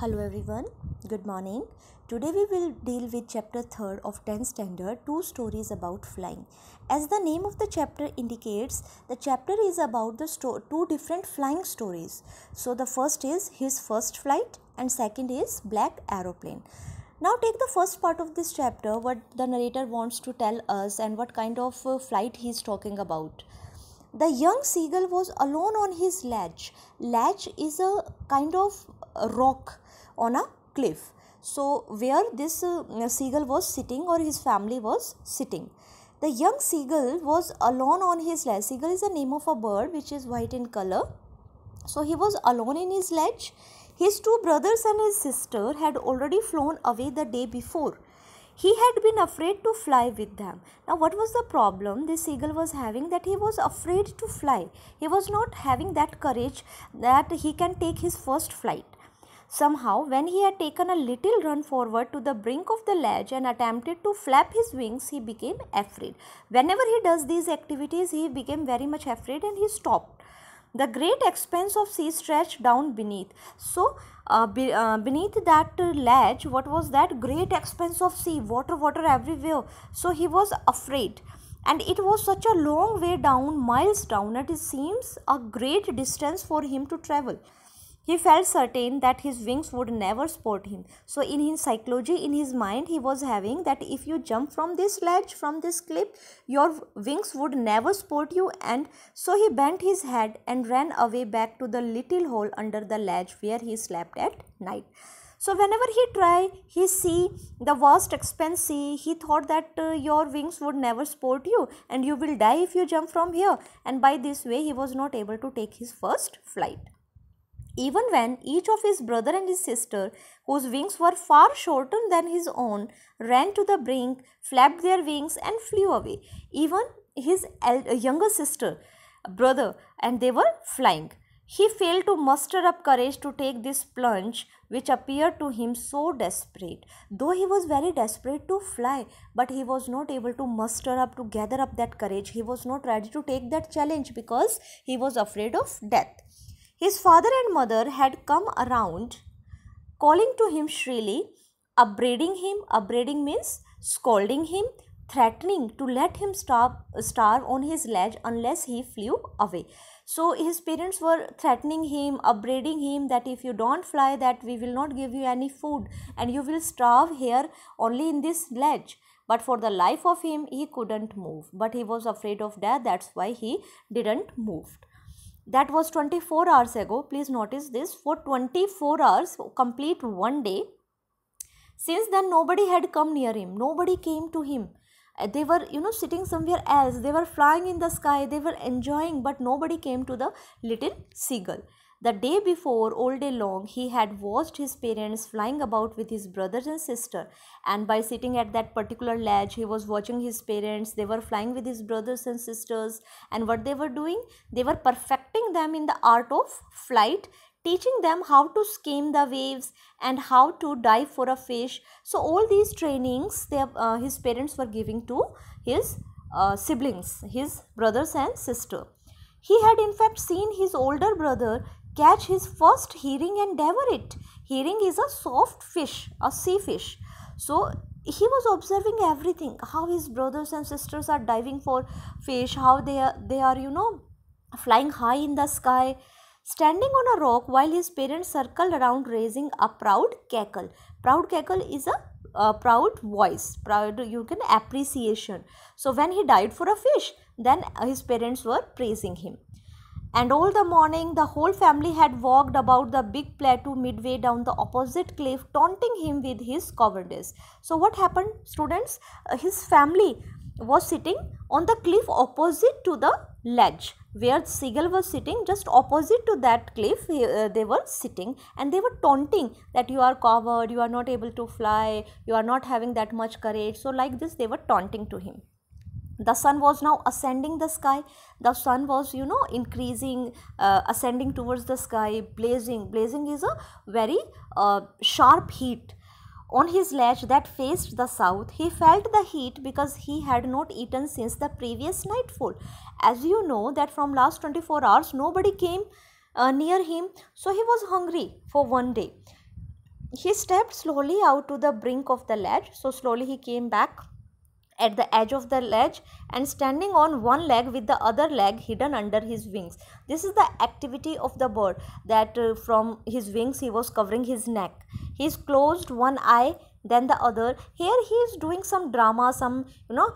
Hello everyone, good morning. Today we will deal with chapter 3rd of 10th standard, two stories about flying. As the name of the chapter indicates, the chapter is about the two different flying stories. So the first is his first flight and second is black aeroplane. Now take the first part of this chapter what the narrator wants to tell us and what kind of uh, flight he is talking about. The young seagull was alone on his ledge. Ledge is a kind of rock on a cliff. So, where this uh, seagull was sitting or his family was sitting. The young seagull was alone on his ledge. Seagull is the name of a bird which is white in color. So, he was alone in his ledge. His two brothers and his sister had already flown away the day before he had been afraid to fly with them. Now, what was the problem this seagull was having? That he was afraid to fly. He was not having that courage that he can take his first flight. Somehow, when he had taken a little run forward to the brink of the ledge and attempted to flap his wings, he became afraid. Whenever he does these activities, he became very much afraid and he stopped. The great expanse of sea stretched down beneath. So, uh, be, uh, beneath that ledge, what was that great expanse of sea? Water, water everywhere. So, he was afraid. And it was such a long way down, miles down, that it seems a great distance for him to travel. He felt certain that his wings would never support him. So, in his psychology, in his mind, he was having that if you jump from this ledge, from this cliff, your wings would never support you. And so, he bent his head and ran away back to the little hole under the ledge where he slept at night. So, whenever he tried, he see the vast expanse he thought that uh, your wings would never support you and you will die if you jump from here. And by this way, he was not able to take his first flight. Even when each of his brother and his sister, whose wings were far shorter than his own, ran to the brink, flapped their wings, and flew away. Even his younger sister, brother, and they were flying. He failed to muster up courage to take this plunge, which appeared to him so desperate. Though he was very desperate to fly, but he was not able to muster up, to gather up that courage. He was not ready to take that challenge because he was afraid of death. His father and mother had come around, calling to him shrilly, upbraiding him. Upbraiding means scolding him, threatening to let him starve, starve on his ledge unless he flew away. So his parents were threatening him, upbraiding him that if you don't fly, that we will not give you any food and you will starve here only in this ledge but for the life of him he couldn't move but he was afraid of death that's why he didn't move that was 24 hours ago. Please notice this. For 24 hours complete one day. Since then nobody had come near him. Nobody came to him. Uh, they were you know sitting somewhere else. They were flying in the sky. They were enjoying but nobody came to the little seagull the day before, all day long, he had watched his parents flying about with his brothers and sister. And by sitting at that particular ledge, he was watching his parents. They were flying with his brothers and sisters. And what they were doing? They were perfecting them in the art of flight, teaching them how to skim the waves and how to dive for a fish. So all these trainings, they, uh, his parents were giving to his uh, siblings, his brothers and sister. He had in fact seen his older brother catch his first herring and devour it. Herring is a soft fish, a sea fish. So he was observing everything, how his brothers and sisters are diving for fish, how they are, they are, you know, flying high in the sky, standing on a rock while his parents circled around raising a proud cackle. Proud cackle is a uh, proud voice proud you can appreciation so when he died for a fish then his parents were praising him and all the morning the whole family had walked about the big plateau midway down the opposite cliff taunting him with his cowardice. So what happened students? Uh, his family was sitting on the cliff opposite to the ledge where seagull was sitting just opposite to that cliff uh, they were sitting. And they were taunting that you are coward you are not able to fly you are not having that much courage. So like this they were taunting to him the sun was now ascending the sky. The sun was you know increasing uh, ascending towards the sky blazing. Blazing is a very uh, sharp heat. On his ledge that faced the south he felt the heat because he had not eaten since the previous nightfall. As you know that from last 24 hours nobody came uh, near him so he was hungry for one day. He stepped slowly out to the brink of the ledge. So slowly he came back at the edge of the ledge and standing on one leg with the other leg hidden under his wings. This is the activity of the bird that uh, from his wings he was covering his neck. He's closed one eye then the other. Here he is doing some drama, some you know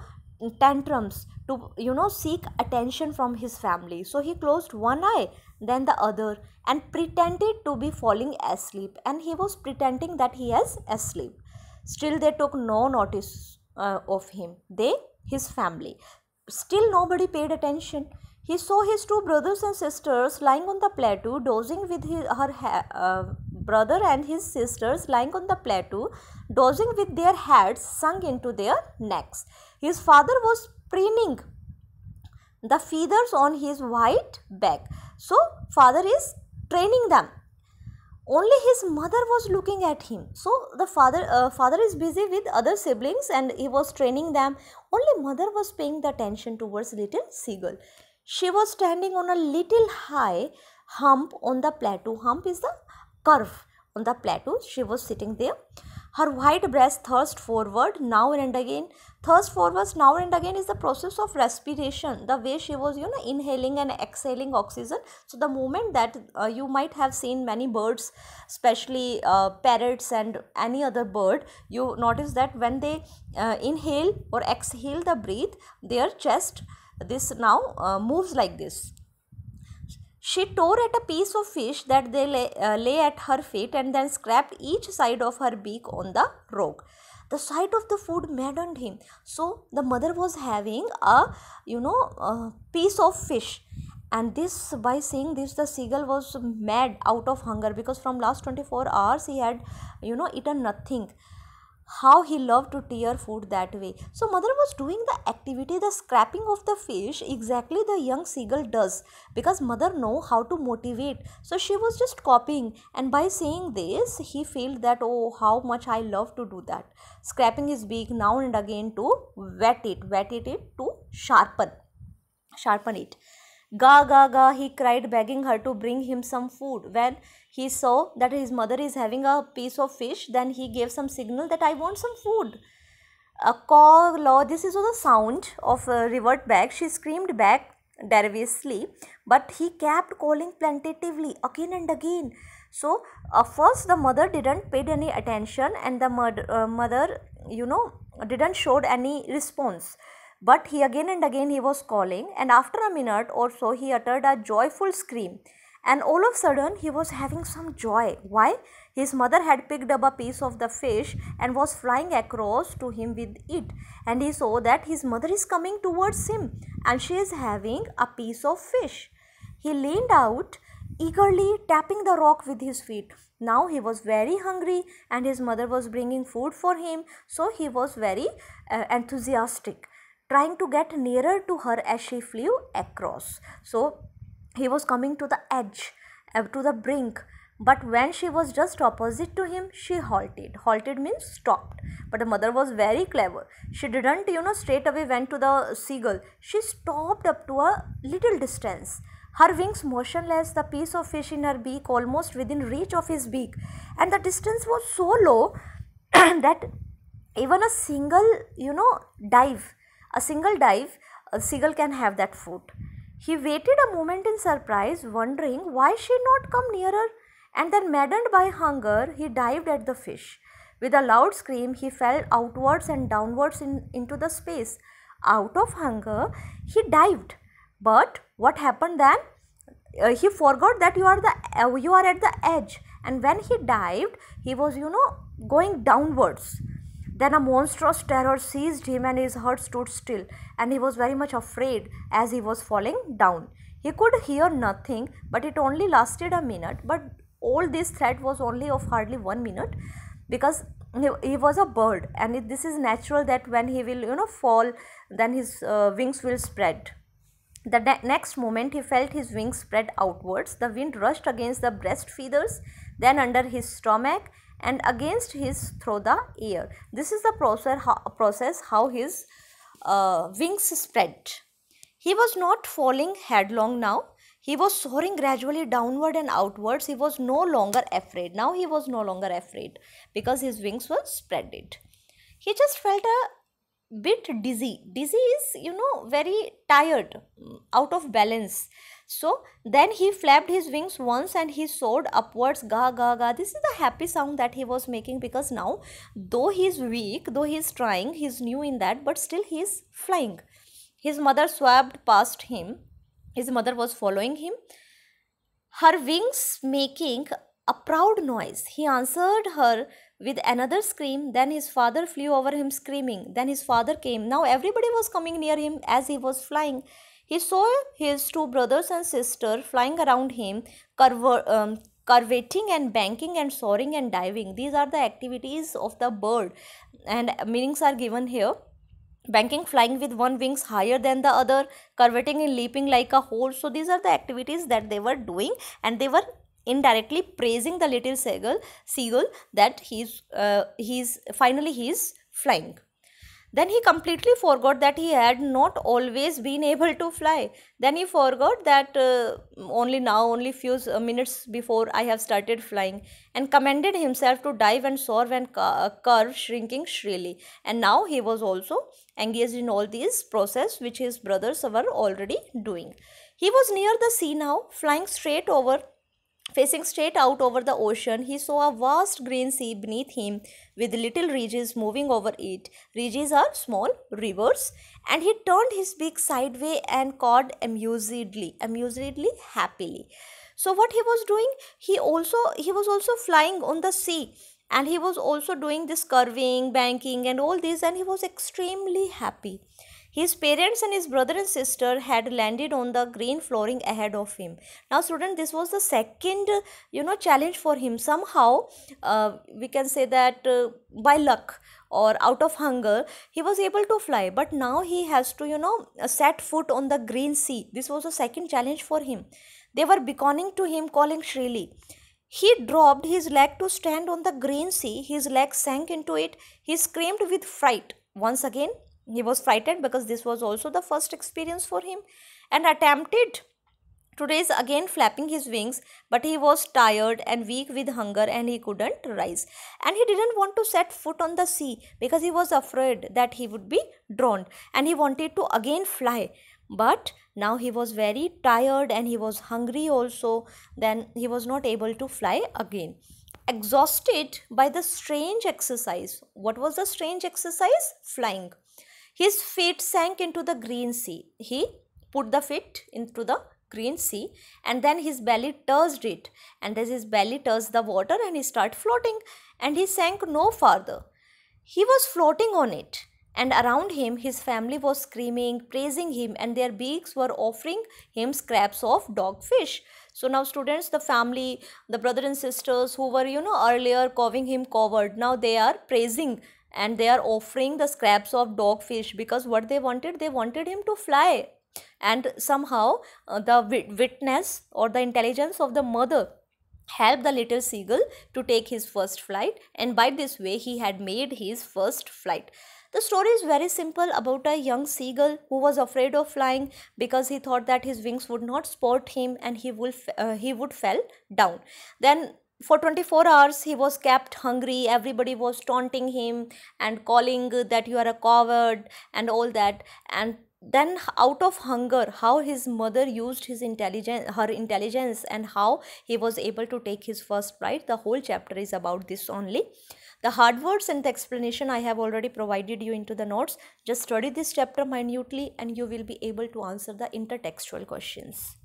tantrums to you know seek attention from his family. So he closed one eye then the other and pretended to be falling asleep and he was pretending that he is asleep. Still they took no notice uh, of him. They his family. Still nobody paid attention. He saw his two brothers and sisters lying on the plateau dozing with his, her uh, brother and his sisters lying on the plateau dozing with their heads sunk into their necks. His father was preening the feathers on his white back. So father is training them only his mother was looking at him. So the father uh, father is busy with other siblings and he was training them. Only mother was paying the attention towards little seagull. She was standing on a little high hump on the plateau. Hump is the curve on the plateau. She was sitting there her white breast thrust forward now and again. Thrust forward now and again is the process of respiration. The way she was you know inhaling and exhaling oxygen. So the moment that uh, you might have seen many birds especially uh, parrots and any other bird you notice that when they uh, inhale or exhale the breath their chest this now uh, moves like this she tore at a piece of fish that they lay, uh, lay at her feet and then scraped each side of her beak on the rock. The sight of the food maddened him. So the mother was having a you know a piece of fish. And this by seeing this the seagull was mad out of hunger because from last 24 hours he had you know eaten nothing how he loved to tear food that way. So mother was doing the activity, the scrapping of the fish exactly the young seagull does because mother know how to motivate. So she was just copying and by saying this he felt that oh how much I love to do that. Scrapping his beak now and again to wet it, wet it, it to sharpen, sharpen it. Ga ga ga he cried begging her to bring him some food. When he saw that his mother is having a piece of fish then he gave some signal that i want some food. A call this is the sound of a revert back. She screamed back dervisely but he kept calling plaintively again and again. So uh, first the mother didn't paid any attention and the mother, uh, mother you know didn't showed any response but he again and again he was calling and after a minute or so he uttered a joyful scream and all of a sudden he was having some joy. Why? His mother had picked up a piece of the fish and was flying across to him with it. And he saw that his mother is coming towards him and she is having a piece of fish. He leaned out eagerly tapping the rock with his feet. Now he was very hungry and his mother was bringing food for him. So he was very uh, enthusiastic trying to get nearer to her as she flew across. So he was coming to the edge, uh, to the brink. But when she was just opposite to him, she halted. Halted means stopped. But the mother was very clever. She didn't, you know, straight away went to the seagull. She stopped up to a little distance. Her wings motionless, the piece of fish in her beak almost within reach of his beak. And the distance was so low that even a single, you know, dive, a single dive, a seagull can have that food. He waited a moment in surprise, wondering why she not come nearer, and then maddened by hunger, he dived at the fish. With a loud scream, he fell outwards and downwards in, into the space. Out of hunger, he dived. But what happened then? Uh, he forgot that you are the uh, you are at the edge, and when he dived, he was you know going downwards. Then a monstrous terror seized him and his heart stood still and he was very much afraid as he was falling down. He could hear nothing but it only lasted a minute but all this threat was only of hardly one minute because he, was a bird and this is natural that when he will you know fall then his uh, wings will spread. The next moment he felt his wings spread outwards. The wind rushed against the breast feathers, then under his stomach and against his through the air. This is the process how, process how his uh, wings spread. He was not falling headlong now. he was soaring gradually downward and outwards he was no longer afraid now he was no longer afraid because his wings were spreaded he just felt a bit dizzy dizzy is you know very tired out of balance so then he flapped his wings once and he soared upwards ga ga ga this is the happy sound that he was making because now though he is weak though he is trying he is new in that but still he is flying his mother swabbed past him his mother was following him her wings making a proud noise he answered her with another scream. Then his father flew over him screaming. Then his father came. Now everybody was coming near him as he was flying. He saw his two brothers and sister flying around him, curve, um, and banking and soaring and diving. These are the activities of the bird and meanings are given here banking flying with one wings higher than the other curveting and leaping like a horse so these are the activities that they were doing and they were indirectly praising the little seagull, seagull that he's uh, he's finally he's flying. Then he completely forgot that he had not always been able to fly. Then he forgot that uh, only now, only few uh, minutes before I have started flying and commended himself to dive and soar and curve, shrinking shrilly. And now he was also engaged in all these process which his brothers were already doing. He was near the sea now, flying straight over Facing straight out over the ocean, he saw a vast green sea beneath him with little ridges moving over it. Ridges are small rivers, and he turned his beak sideways and cawed amusedly, amusedly, happily. So what he was doing, he also he was also flying on the sea and he was also doing this curving, banking and all this and he was extremely happy. His parents and his brother and sister had landed on the green flooring ahead of him. Now, student, this was the second, you know, challenge for him. Somehow, uh, we can say that uh, by luck or out of hunger, he was able to fly. But now he has to, you know, set foot on the green sea. This was the second challenge for him. They were beckoning to him, calling shrilly. He dropped his leg to stand on the green sea. His leg sank into it. He screamed with fright. Once again, he was frightened because this was also the first experience for him and attempted to raise again flapping his wings but he was tired and weak with hunger and he couldn't rise. And he didn't want to set foot on the sea because he was afraid that he would be drowned and he wanted to again fly. But now he was very tired and he was hungry also then he was not able to fly again. Exhausted by the strange exercise. What was the strange exercise? Flying his feet sank into the green sea. He put the feet into the green sea and then his belly touched it and as his belly touched the water and he started floating and he sank no farther. He was floating on it and around him his family was screaming, praising him and their beaks were offering him scraps of dogfish. So now students, the family, the brother and sisters who were, you know, earlier calling him coward, now they are praising and they are offering the scraps of dogfish because what they wanted they wanted him to fly. And somehow uh, the witness or the intelligence of the mother helped the little seagull to take his first flight and by this way he had made his first flight. The story is very simple about a young seagull who was afraid of flying because he thought that his wings would not support him and he would uh, he would fell down. Then for 24 hours he was kept hungry. Everybody was taunting him and calling that you are a coward and all that. And then out of hunger how his mother used his intelligence her intelligence and how he was able to take his first flight the whole chapter is about this only. The hard words and the explanation i have already provided you into the notes. Just study this chapter minutely and you will be able to answer the intertextual questions